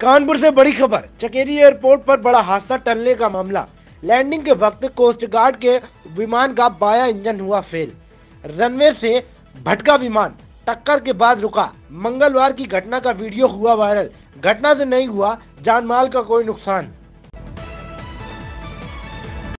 कानपुर से बड़ी खबर, चकेरी एयरपोर्ट पर बड़ा हादसा टलने का मामला। लैंडिंग के वक्त कोस्ट गार्ड के विमान का बाया इंजन हुआ फेल। रनवे से भटका विमान, टक्कर के बाद रुका। मंगलवार की घटना का वीडियो हुआ वायरल। घटना से नहीं हुआ, जान माल का कोई नुकसान।